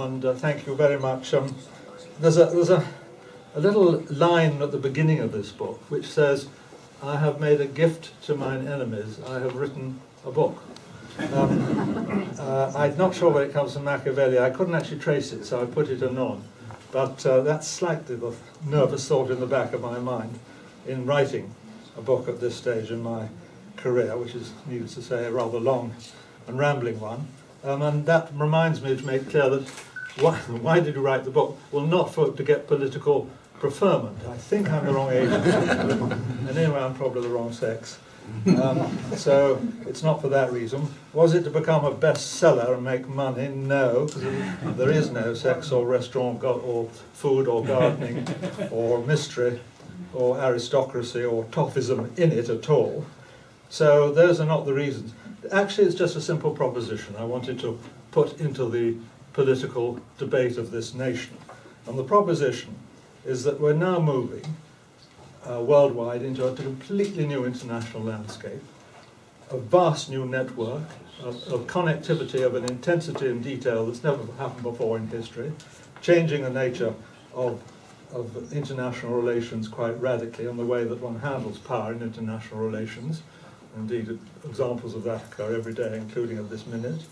and uh, thank you very much. Um, there's a, there's a, a little line at the beginning of this book which says, I have made a gift to mine enemies, I have written a book. Um, uh, I'm not sure where it comes from Machiavelli, I couldn't actually trace it, so I put it anon. But uh, that's slightly the nervous thought in the back of my mind in writing a book at this stage in my career, which is, needless to say, a rather long and rambling one. Um, and that reminds me to make clear that why, why did you write the book? Well, not for to get political preferment. I think I'm the wrong age, and anyway, I'm probably the wrong sex. Um, so it's not for that reason. Was it to become a bestseller and make money? No, because there is no sex or restaurant or food or gardening or mystery or aristocracy or tophism in it at all. So those are not the reasons. Actually, it's just a simple proposition I wanted to put into the political debate of this nation. And the proposition is that we're now moving uh, worldwide into a completely new international landscape, a vast new network of, of, connectivity of an intensity and detail that's never happened before in history, changing the nature of, of international relations quite radically and the way that one handles power in international relations. Indeed, examples of that occur every day, including at this minute.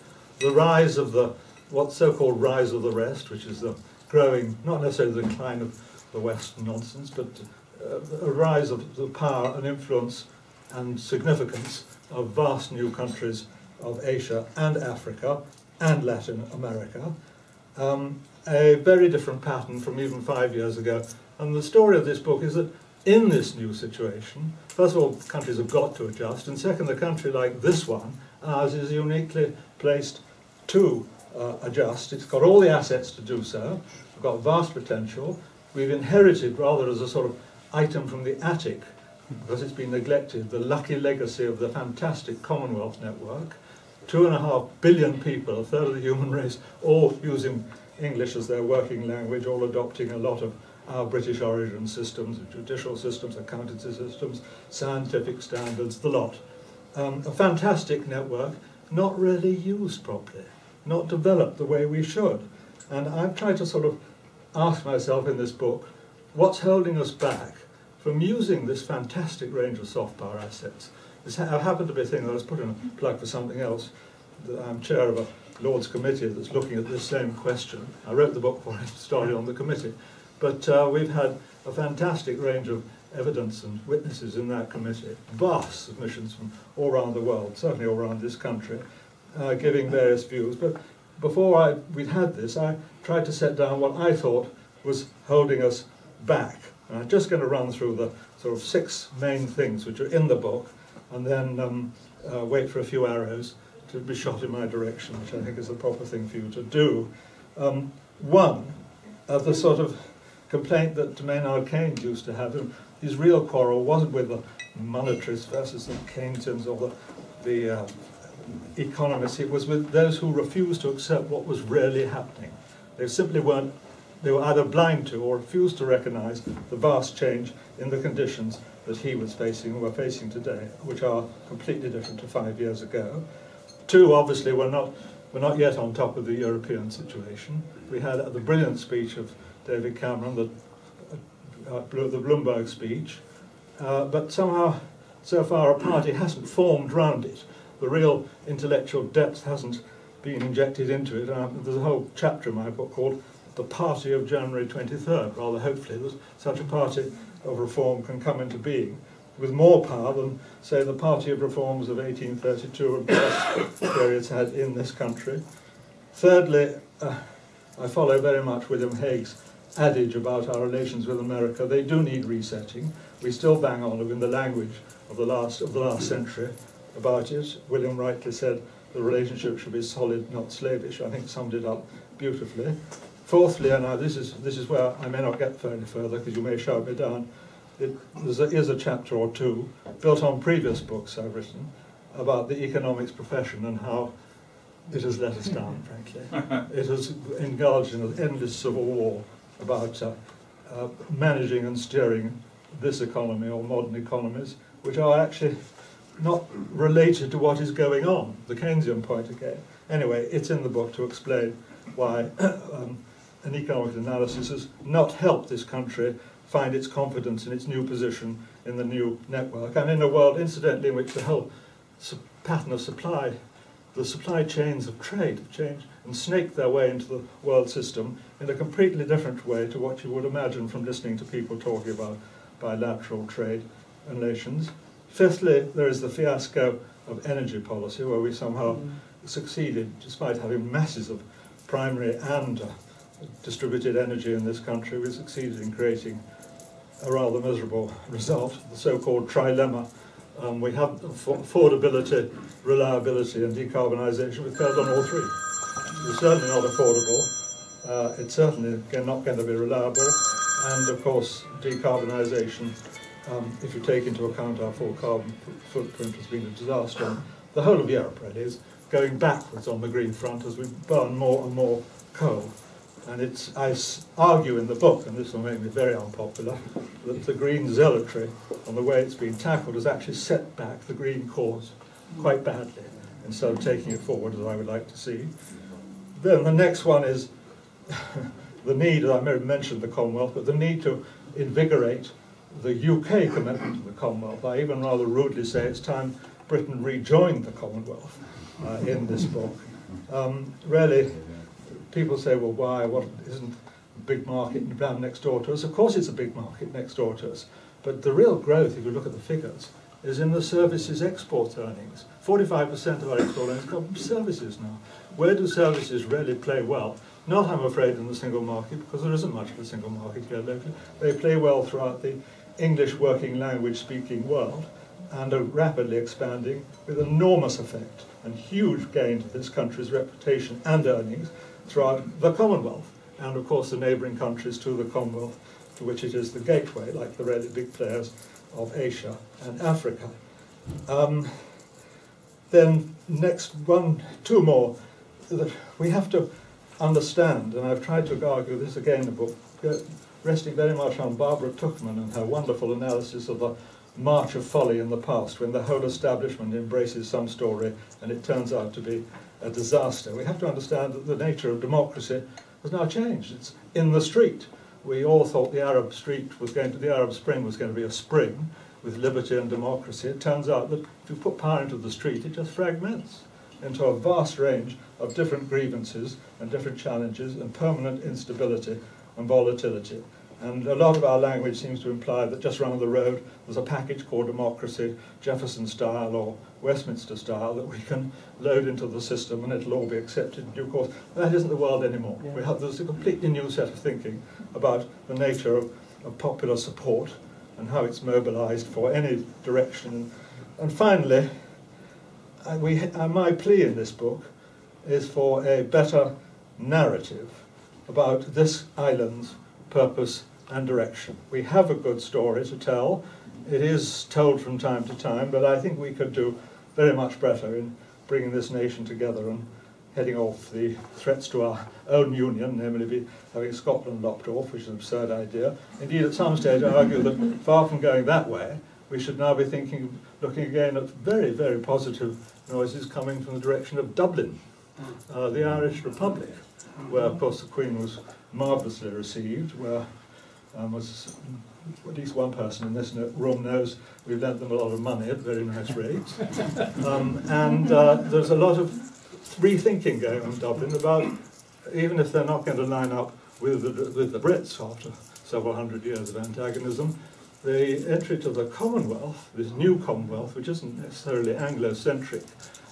The rise of the, what so-called rise of the rest, which is the growing, not necessarily the decline of the West nonsense, but uh, a rise of the power and influence and significance of vast new countries of Asia and Africa and Latin America. Um, a very different pattern from even five years ago. And the story of this book is that in this new situation, first of all, countries have got to adjust, and second, a country like this one, ours, is uniquely placed to uh, adjust. It's got all the assets to do so, it's got vast potential. We've inherited, rather as a sort of item from the attic, because it's been neglected, the lucky legacy of the fantastic Commonwealth network. Two and a half billion people, a third of the human race, all using English as their working language, all adopting a lot of our British origin systems, judicial systems, accountancy systems, scientific standards, the lot. Um, a fantastic network, not really used properly, not developed the way we should. And I've tried to sort of ask myself in this book, what's holding us back from using this fantastic range of soft power assets? This ha happened to be a thing that I was putting a plug for something else. I'm chair of a Lord's committee that's looking at this same question. I wrote the book before I started on the committee. But uh, we've had a fantastic range of evidence and witnesses in that committee, vast submissions from all around the world, certainly all around this country, uh, giving various views. But before I, we'd had this, I tried to set down what I thought was holding us back. And I'm just going to run through the sort of six main things which are in the book, and then um, uh, wait for a few arrows to be shot in my direction, which I think is the proper thing for you to do. Um, one, uh, the sort of complaint that Maynard Keynes used to have. And his real quarrel wasn't with the monetarists versus the Keynesians or the, the uh, economists, it was with those who refused to accept what was really happening. They simply weren't, they were either blind to or refused to recognize the vast change in the conditions that he was facing and we're facing today, which are completely different to five years ago. Two, obviously, we're not, we're not yet on top of the European situation. We had the brilliant speech of David Cameron, the, uh, the Bloomberg speech, uh, but somehow, so far, a party hasn't formed round it. The real intellectual depth hasn't been injected into it. Uh, there's a whole chapter in my book called The Party of January 23rd, rather hopefully that such a party of reform can come into being with more power than, say, the Party of Reforms of 1832 and periods had in this country. Thirdly, uh, I follow very much William Hague's adage about our relations with America. They do need resetting. We still bang on in the language of the last of the last century about it. William rightly said the relationship should be solid, not slavish. I think summed it up beautifully. Fourthly, and now this is this is where I may not get any further because you may shout me down. It a, is a chapter or two built on previous books I've written about the economics profession and how it has let us down, frankly. It has indulged in an endless civil war about uh, uh, managing and steering this economy or modern economies, which are actually not related to what is going on, the Keynesian point again. Anyway, it's in the book to explain why um, an economic analysis has not helped this country find its confidence in its new position in the new network, and in a world, incidentally, in which the whole pattern of supply, the supply chains of trade have changed and snaked their way into the world system in a completely different way to what you would imagine from listening to people talking about bilateral trade relations. Fifthly, there is the fiasco of energy policy, where we somehow mm. succeeded, despite having masses of primary and uh, distributed energy in this country, we succeeded in creating a rather miserable result, the so-called trilemma. Um, we have affordability, reliability and decarbonisation. We failed on all three. It's certainly not affordable. Uh, it's certainly not going to be reliable. And of course, decarbonisation, um, if you take into account our full carbon footprint, has been a disaster. The whole of Europe really is going backwards on the green front as we burn more and more coal. And it's, I argue in the book, and this will make me very unpopular, that the green zealotry and the way it's been tackled has actually set back the green cause quite badly, instead of taking it forward as I would like to see. Then the next one is the need, I may have mentioned the Commonwealth, but the need to invigorate the UK commitment to the Commonwealth. I even rather rudely say it's time Britain rejoined the Commonwealth uh, in this book. Um, really, people say, well, why? What isn't a big market down next door to us? Of course, it's a big market next door to us. But the real growth, if you look at the figures, is in the services export earnings. 45% of our export earnings come from services now. Where do services really play well? Not, I'm afraid, in the single market, because there isn't much of a single market here locally. They play well throughout the English working language speaking world and are rapidly expanding with enormous effect and huge gain to this country's reputation and earnings throughout the Commonwealth, and of course the neighbouring countries to the Commonwealth, to which it is the gateway, like the really big players of Asia and Africa. Um, then next one, two more, that we have to understand, and I've tried to argue this again in the book, resting very much on Barbara Tuchman and her wonderful analysis of the march of folly in the past, when the whole establishment embraces some story and it turns out to be a disaster. We have to understand that the nature of democracy has now changed. It's in the street. We all thought the Arab street was going to, the Arab Spring was going to be a spring with liberty and democracy. It turns out that if you put power into the street, it just fragments into a vast range of different grievances and different challenges and permanent instability and volatility. And a lot of our language seems to imply that just round the road there's a package called democracy, Jefferson style or Westminster style, that we can load into the system and it'll all be accepted in due course. That isn't the world anymore. Yeah. We have there's a completely new set of thinking about the nature of, of popular support and how it's mobilized for any direction. And finally, I, we, uh, my plea in this book is for a better narrative about this island's purpose and direction. We have a good story to tell. It is told from time to time, but I think we could do very much better in bringing this nation together and heading off the threats to our own union, namely having Scotland lopped off, which is an absurd idea. Indeed, at some stage, I argue that far from going that way, we should now be thinking, looking again at very, very positive noises coming from the direction of Dublin, uh, the Irish Republic, where, of course, the Queen was marvellously received, where um, was at least one person in this room knows we've lent them a lot of money at very nice rates. Um, and uh, there's a lot of rethinking going on in Dublin about, even if they're not going to line up with the, with the Brits after several hundred years of antagonism, the entry to the Commonwealth, this new Commonwealth, which isn't necessarily Anglo-centric,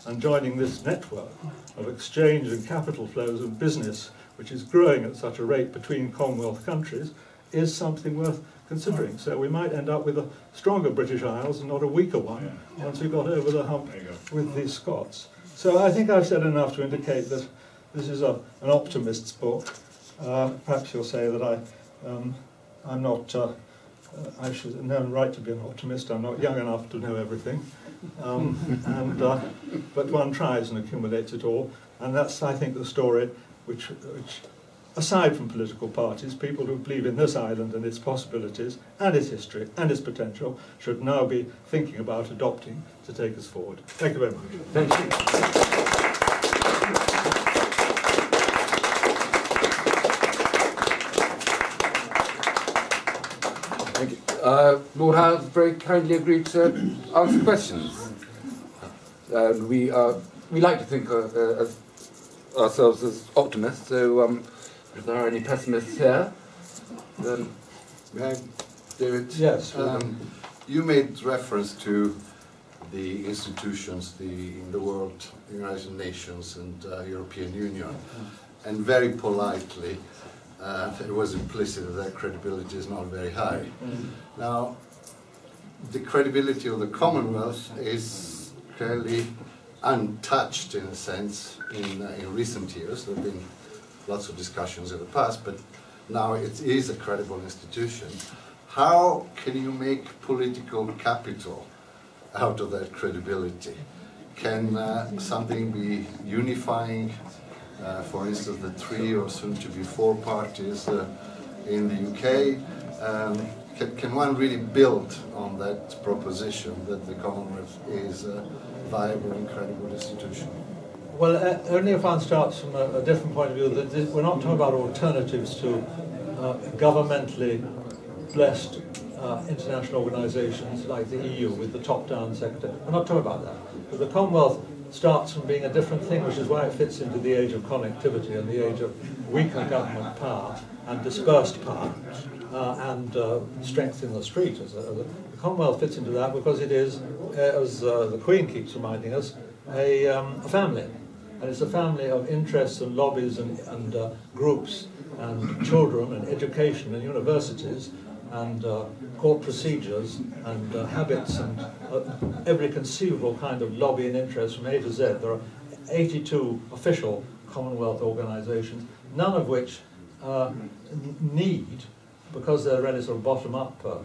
and joining this network of exchange and capital flows and business, which is growing at such a rate between Commonwealth countries, is something worth considering. So we might end up with a stronger British Isles and not a weaker one yeah. once we got over the hump with the Scots. So I think I've said enough to indicate that this is a, an optimist's book. Uh, perhaps you'll say that I, um, I'm not, uh, I should have no right to be an optimist. I'm not young enough to know everything. Um, and, uh, but one tries and accumulates it all. And that's, I think, the story which, which aside from political parties, people who believe in this island and its possibilities and its history and its potential should now be thinking about adopting to take us forward. Thank you very much. Thank you. Uh, Lord Howell very kindly agreed to answer questions. And we, uh, we like to think uh, uh, as ourselves as optimists, so um, if there are any pessimists here, then May I, David? Yes. Um, you made reference to the institutions, the in the world, the United Nations and uh, European Union, and very politely, uh, it was implicit that their credibility is not very high. Now, the credibility of the Commonwealth is clearly untouched in a sense in, uh, in recent years. There have been lots of discussions in the past, but now it is a credible institution. How can you make political capital out of that credibility? Can uh, something be unifying, for instance, the three or soon to be four parties uh, in the UK? Um, can, can one really build on that proposition that the Commonwealth is a viable and credible institution? Well, uh, only if one starts from a, a different point of view. That this, we're not talking about alternatives to uh, governmentally blessed uh, international organisations like the EU with the top-down sector. We're not talking about that. But the Commonwealth starts from being a different thing, which is why it fits into the age of connectivity and the age of weaker government power and dispersed power uh, and uh, strength in the street. As a, the Commonwealth fits into that because it is, uh, as uh, the Queen keeps reminding us, a, um, a family. And it's a family of interests and lobbies and, and uh, groups and children and education and universities and uh, court procedures and uh, habits and uh, every conceivable kind of lobby and interest from A to Z. There are 82 official Commonwealth organisations, none of which uh, need, because they're really sort of bottom-up, uh,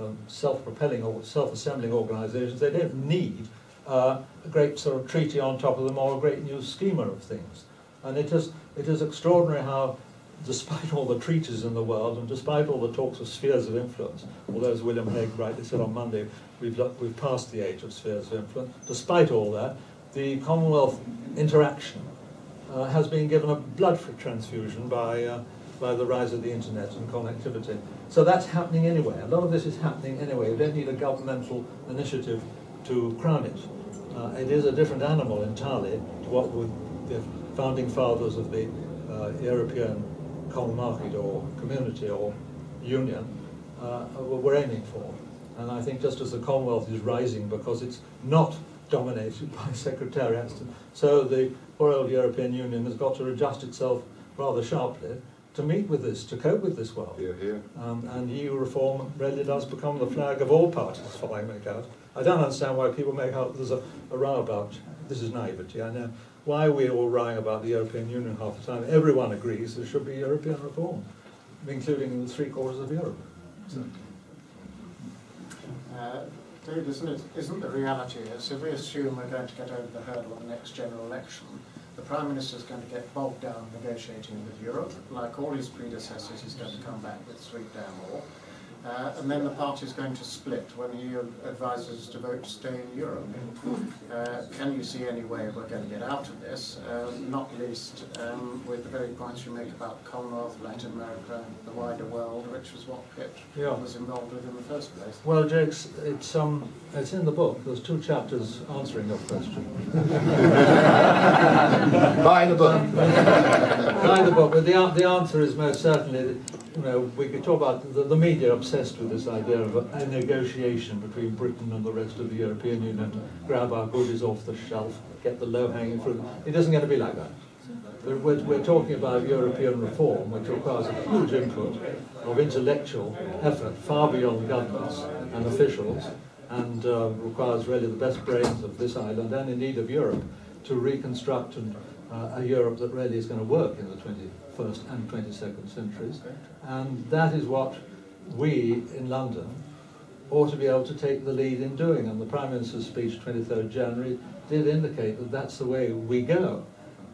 um, self-propelling or self-assembling organisations, they don't need uh, a great sort of treaty on top of them or a great new schema of things. And it is, it is extraordinary how, despite all the treaties in the world and despite all the talks of spheres of influence, although as William Hague rightly said on Monday, we've, we've passed the age of spheres of influence, despite all that, the Commonwealth interaction uh, has been given a blood transfusion by, uh, by the rise of the internet and connectivity. So that's happening anyway. A lot of this is happening anyway. You don't need a governmental initiative to crown it. Uh, it is a different animal entirely to what the founding fathers of the uh, European common market or community or union uh, were aiming for. And I think just as the Commonwealth is rising because it's not dominated by secretariats, so the poor old European Union has got to adjust itself rather sharply to meet with this, to cope with this world. Here, here. Um, and EU reform really does become the flag of all parties, as far I make out. I don't understand why people make out there's a, a row about, this is naivety, I know, why are we all rowing about the European Union half the time? Everyone agrees there should be European reform, including the three quarters of Europe. So. Uh, David, isn't, it, isn't the reality is, if we assume we're going to get over the hurdle of the next general election, the Prime Minister is going to get bogged down negotiating with Europe. Like all his predecessors, he's going to come back with sweet damn all. Uh, and then the party is going to split when he advises to vote to stay in Europe. Uh, can you see any way we're going to get out of this? Uh, not least um, with the very points you make about Commonwealth, Latin America, the wider world, which was what Pitt Yeah. was involved with in the first place. Well, Jakes, it's, um, it's in the book. There's two chapters answering your question. Buy the book. Buy the book, but the, the answer is most certainly, that, you know, we could talk about the, the media obsessed with this idea of a, a negotiation between Britain and the rest of the European Union, grab our goodies off the shelf, get the low-hanging fruit. It isn't going to be like that. We're, we're, talking about European reform, which requires a huge input of intellectual effort far beyond governments and officials, and uh, requires really the best brains of this island and indeed of Europe to reconstruct an, uh, a Europe that really is going to work in the 21st and 22nd centuries. And that is what we in London ought to be able to take the lead in doing. And the Prime Minister's speech 23rd January did indicate that that's the way we go.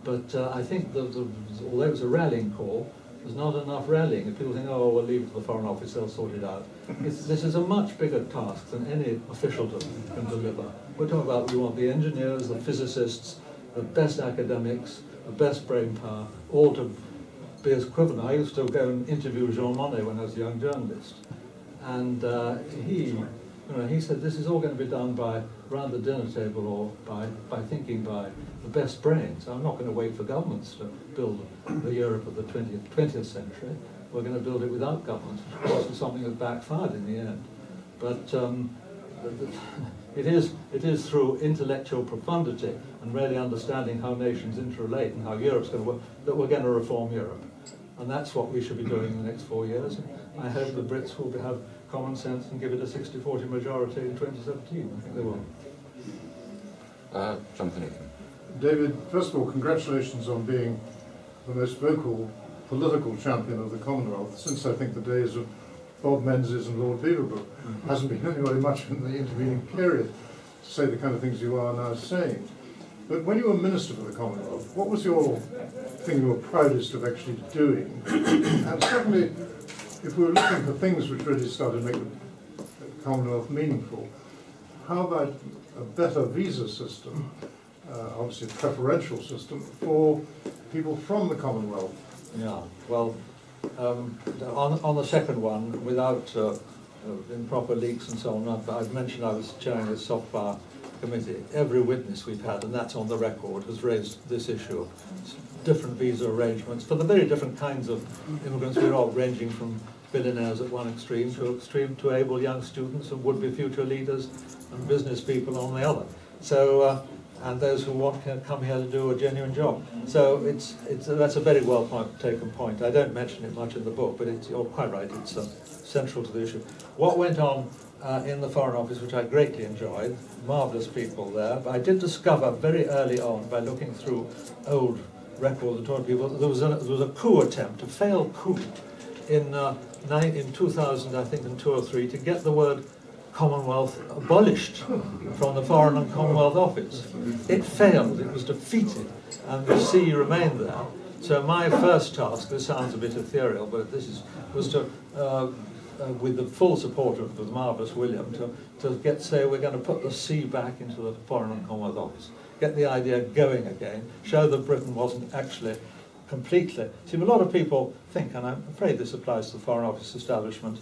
But uh, I think that the, although it was a rallying call, there's not enough rallying. If people think, oh, we'll leave it to the Foreign Office, they'll sort it out. It's, this is a much bigger task than any officialdom can deliver. We're talking about we want the engineers, the physicists, the best academics, the best brain power, all to be as equivalent. I used to go and interview Jean Monnet when I was a young journalist. And uh, he, you know, he said this is all going to be done by around the dinner table or by, by thinking by the best brains. I'm not going to wait for governments to build the Europe of the 20th, 20th century. We're going to build it without governments, which of course is something that backfired in the end. But um, it is, it is through intellectual profundity and really understanding how nations interrelate and how Europe's going to work that we're going to reform Europe. And that's what we should be doing in the next four years. And I hope the Brits will have common sense and give it a 60-40 majority in 2017. I think they will. Uh, Jonathan David, first of all, congratulations on being the most vocal political champion of the Commonwealth since I think the days of Bob Menzies and Lord Beaverbrook. Mm-hmm. Hasn't been anybody much in the intervening period to say the kind of things you are now saying. But when you were Minister for the Commonwealth, what was your thing you were proudest of actually doing? and secondly, if we were looking for things which really started to make the Commonwealth meaningful, how about a better visa system, uh, obviously a preferential system, for people from the Commonwealth? Yeah, well, um, on, on the second one, without uh, uh, improper leaks and so on, I've, I've mentioned I was chairing the soft power committee. Every witness we've had, and that's on the record, has raised this issue of different visa arrangements for the very different kinds of immigrants we're all ranging from billionaires at one extreme to extreme to able young students and would-be future leaders and business people on the other. So, uh, and those who want to come here to do a genuine job. So it's, it's, that's a very well taken point. I don't mention it much in the book, but it's, you're quite right, it's uh, central to the issue. What went on uh, in the Foreign Office, which I greatly enjoyed, marvellous people there, but I did discover very early on by looking through old records and talking to people, there was, a, there was a coup attempt, a failed coup in, uh, in 2000, I think, in 2003, to get the word Commonwealth abolished from the Foreign and Commonwealth Office. It failed, it was defeated, and the C remained there. So my first task, this sounds a bit ethereal, but this is, was to, uh, uh, with the full support of the marvellous William, to, to get say we're going to put the C back into the Foreign and Commonwealth Office, get the idea going again, show that Britain wasn't actually completely. See, a lot of people think, and I'm afraid this applies to the Foreign Office establishment,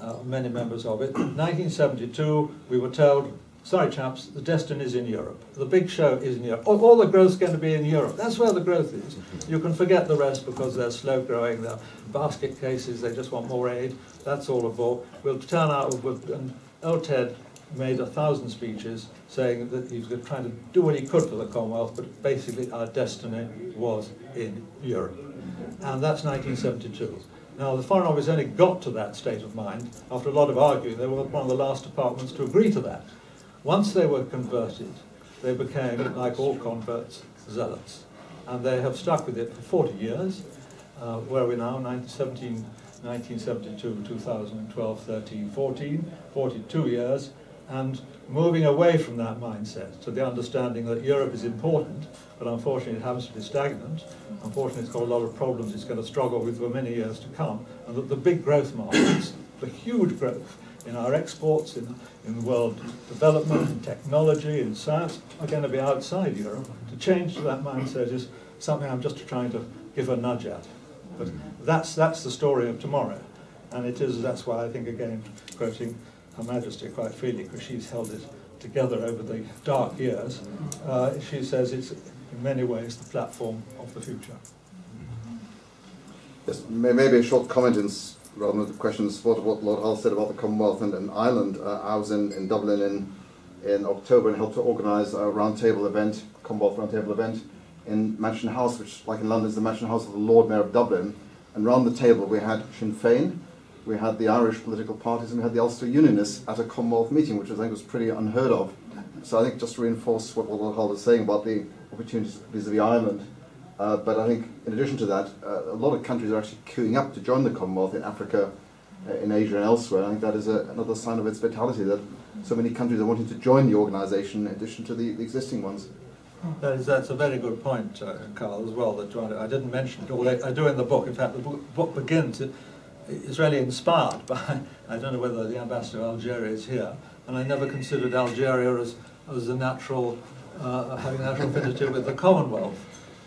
uh, many members of it. 1972, we were told, sorry chaps, the destiny is in Europe. The big show is in Europe. All, all the growth's going to be in Europe. That's where the growth is. You can forget the rest because they're slow growing, they're basket cases, they just want more aid. That's all a bore. We'll turn out, with, and old Ted made a thousand speeches saying that he was trying to do what he could for the Commonwealth, but basically our destiny was in Europe. And that's 1972. Now, the Foreign Office only got to that state of mind after a lot of arguing. They were one of the last departments to agree to that. Once they were converted, they became, like all converts, zealots. And they have stuck with it for 40 years. Uh, where are we now? 1917, 1972, 2012, 13, 14, 42 years. And moving away from that mindset to the understanding that Europe is important, but unfortunately it happens to be stagnant. Unfortunately, it's got a lot of problems it's going to struggle with for many years to come, and the big growth markets, the huge growth in our exports, in, in world development, in technology, in science, are going to be outside Europe. To change to that mindset is something I'm just trying to give a nudge at. But that's, that's the story of tomorrow. And it is, that's why I think, again, quoting Her Majesty quite freely, because she's held it together over the dark years, uh, she says it's in many ways the platform of the future. Yes, maybe a short comment in, rather than the questions, what, what Lord Howell said about the Commonwealth and, and Ireland. Uh, I was in, in Dublin in, in October and helped to organise a roundtable event, Commonwealth roundtable event, in Mansion House, which, like in London, is the Mansion House of the Lord Mayor of Dublin. And round the table we had Sinn Féin, we had the Irish political parties, and we had the Ulster Unionists at a Commonwealth meeting, which I think was pretty unheard of. So I think just to reinforce what Lord Howell was saying about the opportunities vis-à-vis Ireland, uh, but I think in addition to that, uh, a lot of countries are actually queuing up to join the Commonwealth in Africa, uh, in Asia and elsewhere. I think that is a, another sign of its vitality that so many countries are wanting to join the organisation in addition to the, the existing ones. That is, that's a very good point, uh, Carl, as well. That I didn't mention I, I do in the book. In fact, the book, book begins, it's really inspired by, I don't know whether the ambassador of Algeria is here, and I never considered Algeria as, as a natural, uh, having a natural affinity with the Commonwealth.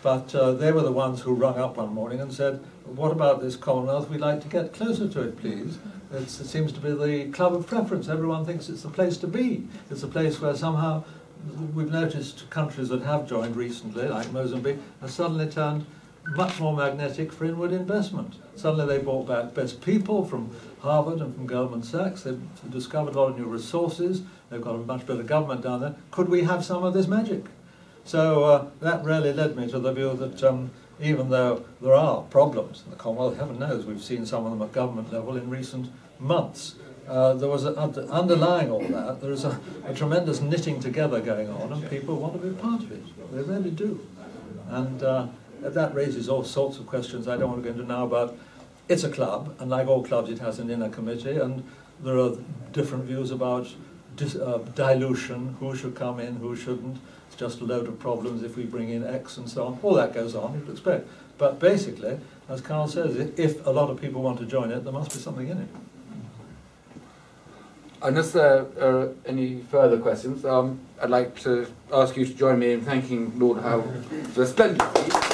But uh, they were the ones who rung up one morning and said, what about this Commonwealth? We'd like to get closer to it, please. It's, it seems to be the club of preference. Everyone thinks it's the place to be. It's a place where somehow we've noticed countries that have joined recently, like Mozambique, have suddenly turned much more magnetic for inward investment. Suddenly they brought back best people from Harvard and from Goldman Sachs. They've discovered a lot of new resources. They've got a much better government down there. Could we have some of this magic? So uh, that really led me to the view that um, even though there are problems in the Commonwealth, heaven knows we've seen some of them at government level in recent months. Uh, there was a, underlying all that, there is a, a tremendous knitting together going on, and people want to be part of it. They really do. And uh, that raises all sorts of questions I don't want to go into now about it's a club, and like all clubs, it has an inner committee, and there are different views about dis, uh, dilution, who should come in, who shouldn't. It's just a load of problems if we bring in X and so on. All that goes on, you'd expect. But basically, as Carl says, if a lot of people want to join it, there must be something in it. Unless there are any further questions, um, I'd like to ask you to join me in thanking Lord Howell for splendid.